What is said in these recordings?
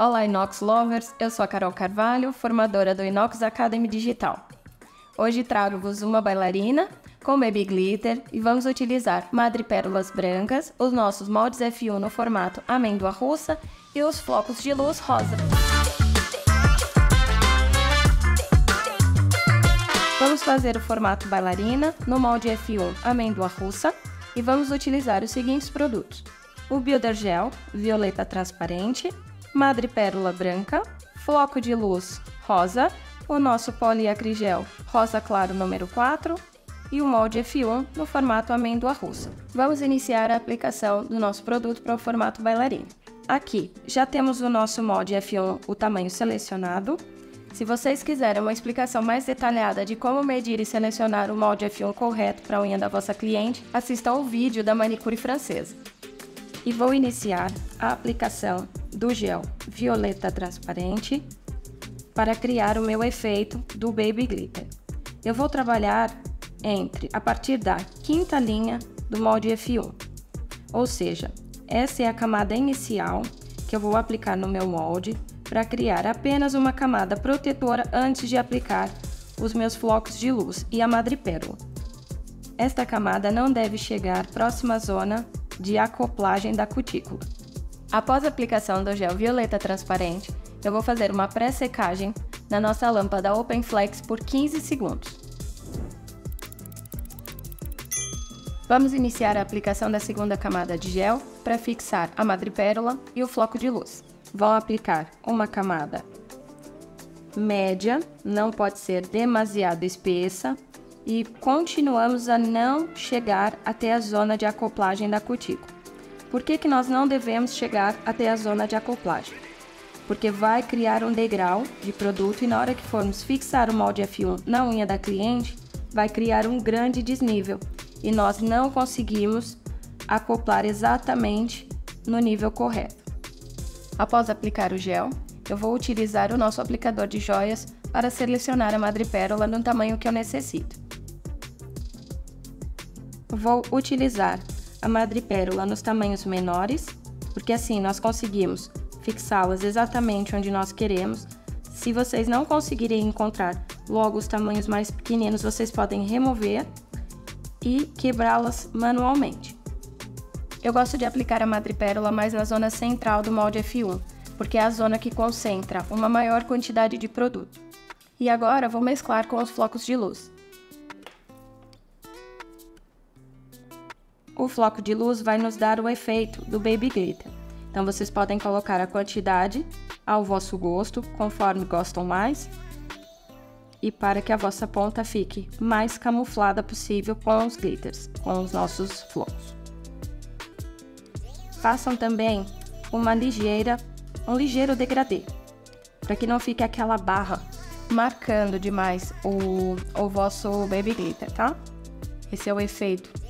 Olá, Inox Lovers! Eu sou a Carol Carvalho, formadora do Inox Academy Digital. Hoje trago-vos uma bailarina com baby glitter e vamos utilizar madrepérolas brancas, os nossos moldes F1 no formato amêndoa russa e os flocos de luz rosa. Vamos fazer o formato bailarina no molde F1 amêndoa russa e vamos utilizar os seguintes produtos. O Builder Gel, violeta transparente, madrepérola branca, floco de luz rosa, o nosso poliacrigel rosa claro número 4 e o molde F1 no formato amêndoa russa. Vamos iniciar a aplicação do nosso produto para o formato bailarina. Aqui já temos o nosso molde F1, o tamanho selecionado. Se vocês quiserem uma explicação mais detalhada de como medir e selecionar o molde F1 correto para a unha da vossa cliente, assistam ao vídeo da manicure francesa. E vou iniciar a aplicação do gel violeta transparente para criar o meu efeito do Baby Glitter. Eu vou trabalhar entre a partir da quinta linha do molde F1, ou seja, essa é a camada inicial que eu vou aplicar no meu molde para criar apenas uma camada protetora antes de aplicar os meus flocos de luz e a madrepérola. Esta camada não deve chegar próxima à zona de acoplagem da cutícula. Após a aplicação do gel violeta transparente, eu vou fazer uma pré-secagem na nossa lâmpada Open Flex por 15 segundos. Vamos iniciar a aplicação da segunda camada de gel para fixar a madrepérola e o floco de luz. Vou aplicar uma camada média, não pode ser demasiado espessa, e continuamos a não chegar até a zona de acoplagem da cutícula. Por que, que nós não devemos chegar até a zona de acoplagem? Porque vai criar um degrau de produto e na hora que formos fixar o molde F1 na unha da cliente, vai criar um grande desnível e nós não conseguimos acoplar exatamente no nível correto. Após aplicar o gel, eu vou utilizar o nosso aplicador de joias para selecionar a madrepérola no tamanho que eu necessito. Vou utilizar a madrepérola nos tamanhos menores, porque assim nós conseguimos fixá-las exatamente onde nós queremos. Se vocês não conseguirem encontrar logo os tamanhos mais pequeninos, vocês podem remover e quebrá-las manualmente. Eu gosto de aplicar a madrepérola mais na zona central do molde F1, porque é a zona que concentra uma maior quantidade de produto. E agora vou mesclar com os flocos de luz. O floco de luz vai nos dar o efeito do Baby Glitter. Então vocês podem colocar a quantidade ao vosso gosto, conforme gostam mais, e para que a vossa ponta fique mais camuflada possível com os glitters, com os nossos flocos. Façam também uma ligeira, um ligeiro degradê, para que não fique aquela barra marcando demais o, o vosso baby glitter, tá? Esse é o efeito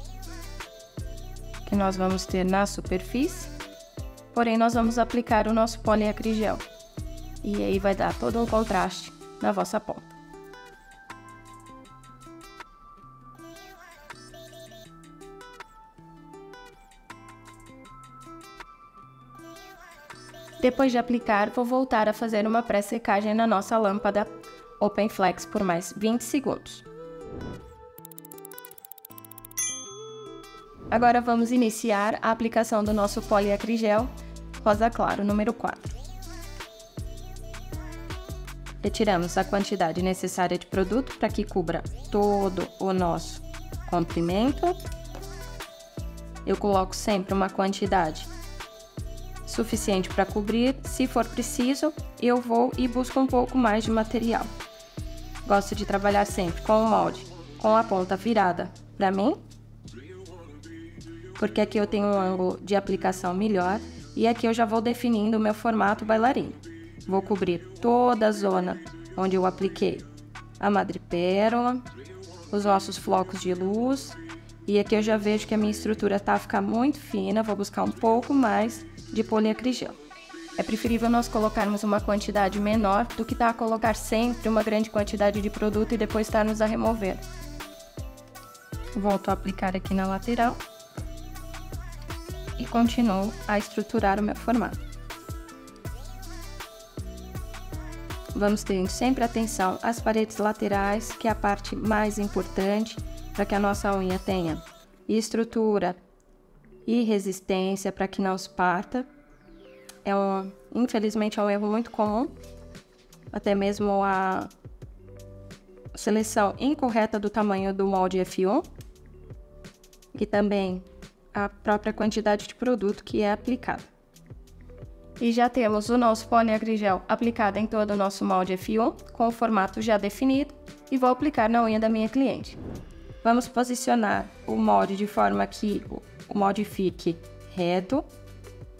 que nós vamos ter na superfície, porém nós vamos aplicar o nosso poliacrigel e aí vai dar todo um contraste na vossa ponta. Depois de aplicar, vou voltar a fazer uma pré-secagem na nossa lâmpada Open Flex por mais 20 segundos. Agora vamos iniciar a aplicação do nosso poliacrigel rosa claro número 4. Retiramos a quantidade necessária de produto para que cubra todo o nosso comprimento. Eu coloco sempre uma quantidade suficiente para cobrir. Se for preciso, eu vou e busco um pouco mais de material. Gosto de trabalhar sempre com o molde, com a ponta virada para mim, porque aqui eu tenho um ângulo de aplicação melhor e aqui eu já vou definindo o meu formato bailarino. Vou cobrir toda a zona onde eu apliquei a madrepérola, os nossos flocos de luz e aqui eu já vejo que a minha estrutura tá ficar muito fina, vou buscar um pouco mais de poliacrigel. É preferível nós colocarmos uma quantidade menor do que tá a colocar sempre uma grande quantidade de produto e depois estarmos a remover. Volto a aplicar aqui na lateral e continuo a estruturar o meu formato. vamos ter sempre atenção às paredes laterais, que é a parte mais importante para que a nossa unha tenha estrutura e resistência para que não se parta. É um, infelizmente é um erro muito comum, até mesmo a seleção incorreta do tamanho do molde F1 e também a própria quantidade de produto que é aplicada. E já temos o nosso poliagrigel aplicado em todo o nosso molde F1, com o formato já definido, e vou aplicar na unha da minha cliente. Vamos posicionar o molde de forma que o molde fique reto.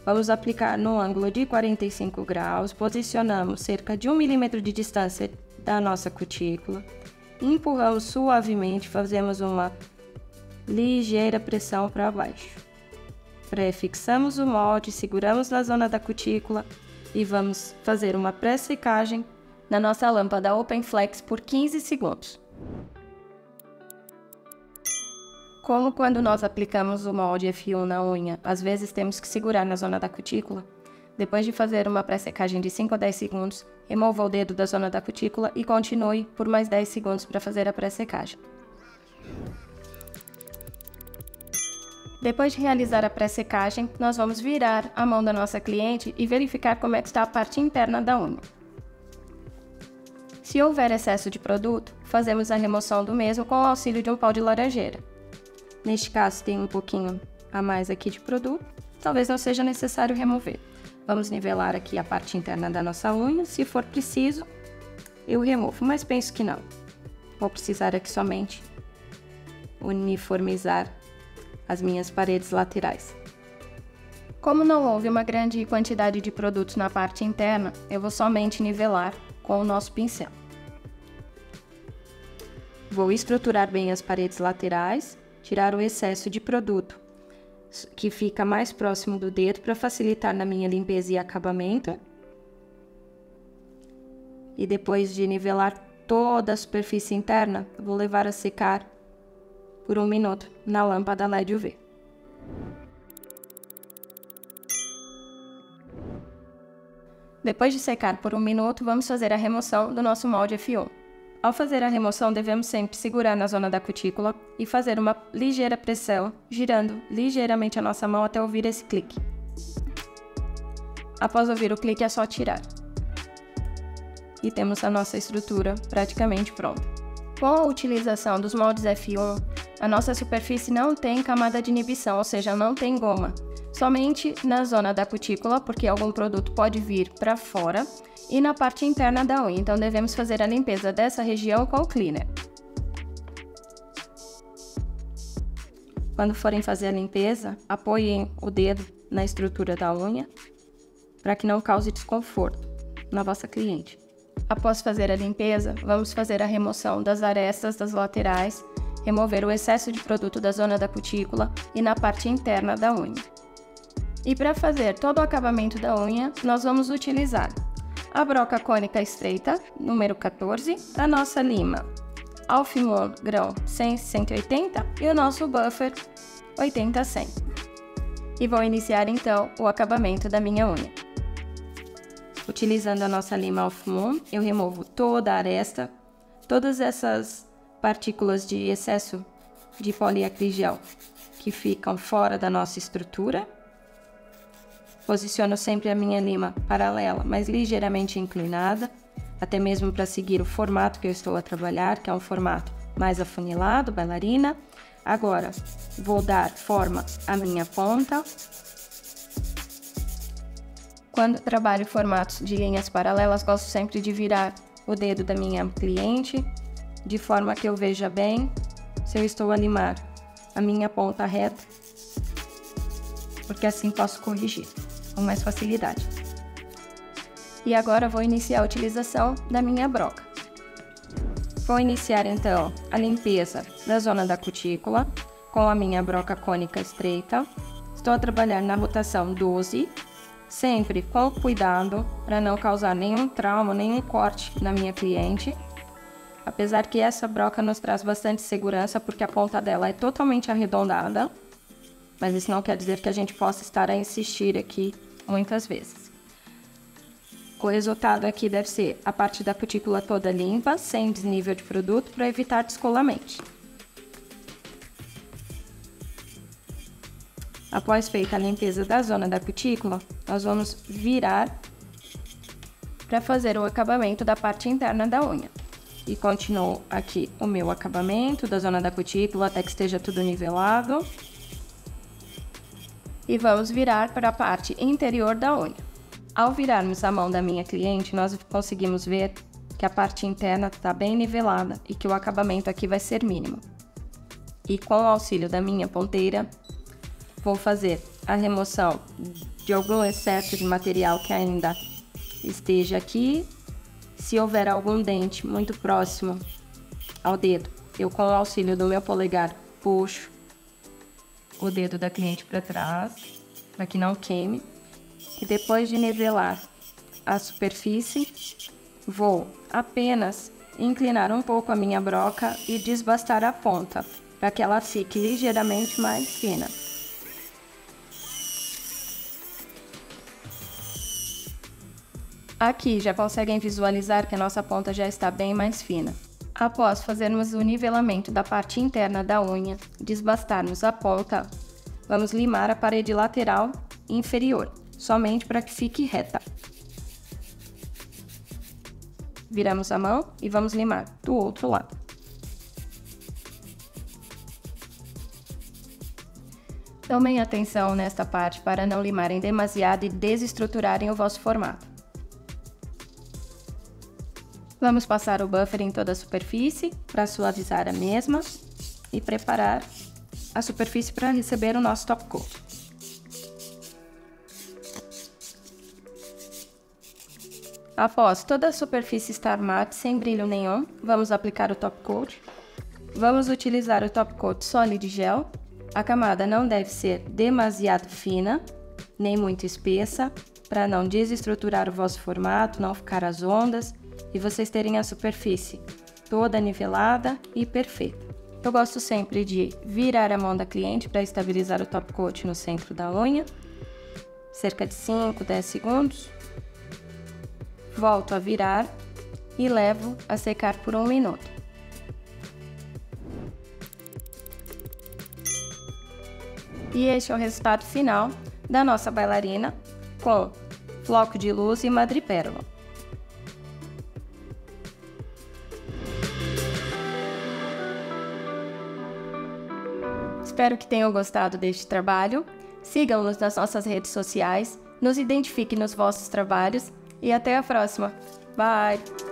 Vamos aplicar no ângulo de 45 graus, posicionamos cerca de 1 milímetro de distância da nossa cutícula, empurramos suavemente, fazemos uma ligeira pressão para baixo. Prefixamos o molde, seguramos na zona da cutícula e vamos fazer uma pré-secagem na nossa lâmpada Open Flex por 15 segundos. Como quando nós aplicamos o molde F1 na unha, às vezes temos que segurar na zona da cutícula, depois de fazer uma pré-secagem de 5 a 10 segundos, remova o dedo da zona da cutícula e continue por mais 10 segundos para fazer a pré-secagem. Depois de realizar a pré-secagem, nós vamos virar a mão da nossa cliente e verificar como é que está a parte interna da unha. Se houver excesso de produto, fazemos a remoção do mesmo com o auxílio de um pau de laranjeira. Neste caso tem um pouquinho a mais aqui de produto, talvez não seja necessário remover. Vamos nivelar aqui a parte interna da nossa unha, se for preciso, eu removo, mas penso que não. Vou precisar aqui somente uniformizar as minhas paredes laterais. Como não houve uma grande quantidade de produtos na parte interna, eu vou somente nivelar com o nosso pincel. Vou estruturar bem as paredes laterais, tirar o excesso de produto que fica mais próximo do dedo para facilitar na minha limpeza e acabamento. E depois de nivelar toda a superfície interna, vou levar a secar por um minuto na lâmpada LED UV. Depois de secar por um minuto, vamos fazer a remoção do nosso molde F1. Ao fazer a remoção, devemos sempre segurar na zona da cutícula e fazer uma ligeira pressão, girando ligeiramente a nossa mão até ouvir esse clique. Após ouvir o clique, é só tirar. E temos a nossa estrutura praticamente pronta. Com a utilização dos moldes F1, a nossa superfície não tem camada de inibição, ou seja, não tem goma. Somente na zona da cutícula, porque algum produto pode vir para fora, e na parte interna da unha, então devemos fazer a limpeza dessa região com o cleaner. Quando forem fazer a limpeza, apoiem o dedo na estrutura da unha para que não cause desconforto na vossa cliente. Após fazer a limpeza, vamos fazer a remoção das arestas das laterais remover o excesso de produto da zona da cutícula e na parte interna da unha. E para fazer todo o acabamento da unha, nós vamos utilizar a broca cônica estreita, número 14, a nossa lima Alfimol grão 100-180 e o nosso buffer 80-100. E vou iniciar então o acabamento da minha unha. Utilizando a nossa lima Alfimol, eu removo toda a aresta, todas essas partículas de excesso de poliacrigel que ficam fora da nossa estrutura. Posiciono sempre a minha lima paralela, mas ligeiramente inclinada, até mesmo para seguir o formato que eu estou a trabalhar, que é um formato mais afunilado, bailarina. Agora, vou dar forma à minha ponta. Quando trabalho formatos de linhas paralelas, gosto sempre de virar o dedo da minha cliente de forma que eu veja bem se eu estou a limar a minha ponta reta, porque assim posso corrigir com mais facilidade. E agora vou iniciar a utilização da minha broca. Vou iniciar então a limpeza da zona da cutícula com a minha broca cônica estreita. Estou a trabalhar na rotação 12, sempre com cuidado para não causar nenhum trauma, nenhum corte na minha cliente Apesar que essa broca nos traz bastante segurança porque a ponta dela é totalmente arredondada, mas isso não quer dizer que a gente possa estar a insistir aqui muitas vezes. O resultado aqui deve ser a parte da cutícula toda limpa, sem desnível de produto, para evitar descolamento. Após feita a limpeza da zona da cutícula, nós vamos virar para fazer o acabamento da parte interna da unha. E continuo aqui o meu acabamento da zona da cutícula até que esteja tudo nivelado. E vamos virar para a parte interior da unha. Ao virarmos a mão da minha cliente, nós conseguimos ver que a parte interna está bem nivelada e que o acabamento aqui vai ser mínimo. E com o auxílio da minha ponteira, vou fazer a remoção de algum excesso de material que ainda esteja aqui. Se houver algum dente muito próximo ao dedo, eu com o auxílio do meu polegar puxo o dedo da cliente para trás, para que não queime. E depois de nivelar a superfície, vou apenas inclinar um pouco a minha broca e desbastar a ponta, para que ela fique ligeiramente mais fina. Aqui já conseguem visualizar que a nossa ponta já está bem mais fina. Após fazermos o nivelamento da parte interna da unha, desbastarmos a ponta, vamos limar a parede lateral inferior somente para que fique reta. Viramos a mão e vamos limar do outro lado. Tomem atenção nesta parte para não limarem demasiado e desestruturarem o vosso formato. Vamos passar o buffer em toda a superfície para suavizar a mesma e preparar a superfície para receber o nosso top coat. Após toda a superfície estar mate, sem brilho nenhum, vamos aplicar o top coat. Vamos utilizar o top coat Solid Gel. A camada não deve ser demasiado fina, nem muito espessa, para não desestruturar o vosso formato, não ficar as ondas e vocês terem a superfície toda nivelada e perfeita. Eu gosto sempre de virar a mão da cliente para estabilizar o top coat no centro da unha, cerca de 5, 10 segundos volto a virar e levo a secar por um minuto. E este é o resultado final da nossa bailarina com floco de luz e madrepérola. Espero que tenham gostado deste trabalho. Sigam-nos nas nossas redes sociais, nos identifiquem nos vossos trabalhos e até a próxima. Bye!